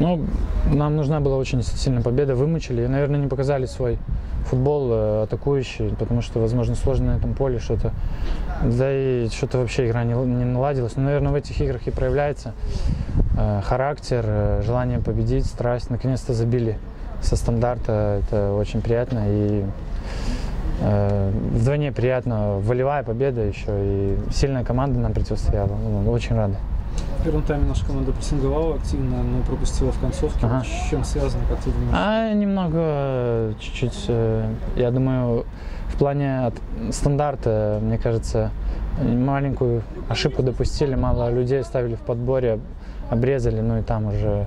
Ну, нам нужна была очень сильная победа, вымучили и, наверное, не показали свой футбол э, атакующий, потому что, возможно, сложно на этом поле что-то. Да и что-то вообще игра не, не наладилась. Но, наверное, в этих играх и проявляется э, характер, э, желание победить, страсть. Наконец-то забили со стандарта, это очень приятно. И э, вдвойне приятно, волевая победа еще, и сильная команда нам противостояла. Ну, очень рады. В первом тайме наша команда прессинговала активно, но пропустила в концовке. Ага. С чем связано, как ты думаешь? А немного, э, чуть-чуть, э, я думаю, в плане стандарта, мне кажется, маленькую ошибку допустили, мало людей ставили в подборе, обрезали, ну и там уже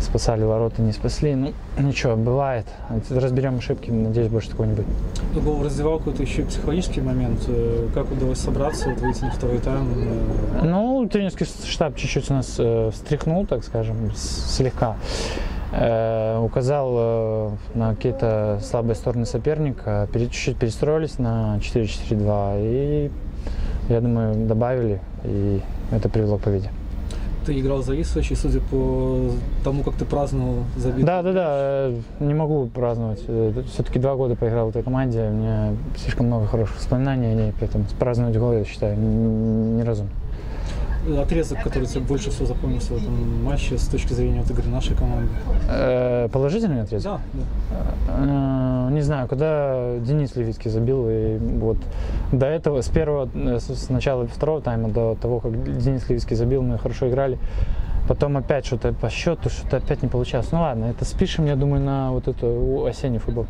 спасали ворота, не спасли. Ну, ничего, бывает. Разберем ошибки, надеюсь, больше такого не будет. Ну, гол в раздевалку это еще и психологический момент. Э, Как удалось собраться, вот выйти на второй тайм? Э, Ну, тренерский штаб чуть-чуть у нас э, встряхнул, так скажем, слегка. Э, указал э, на какие-то слабые стороны соперника, чуть-чуть перестроились на 4-4-2 и, я думаю, добавили, и это привело к победе. Ты играл зависующий, судя по тому, как ты праздновал забитый. Да, да, да, э, не могу праздновать. Все-таки два года поиграл в этой команде, у меня слишком много хороших воспоминаний о ней, поэтому праздновать гол, я считаю, неразумно. Отрезок, который тебе больше всего запомнился в этом матче с точки зрения вот игры нашей команды. Э, Положительный ответ? Да, да. Э, Не знаю, когда Денис Левицкий забил, и вот до этого, с первого, э, с начала второго тайма, до того, как Денис Левицкий забил, мы хорошо играли. Потом опять что-то по счету, что-то опять не получалось. Ну ладно, это спишем, я думаю, на вот эту осенний футбол.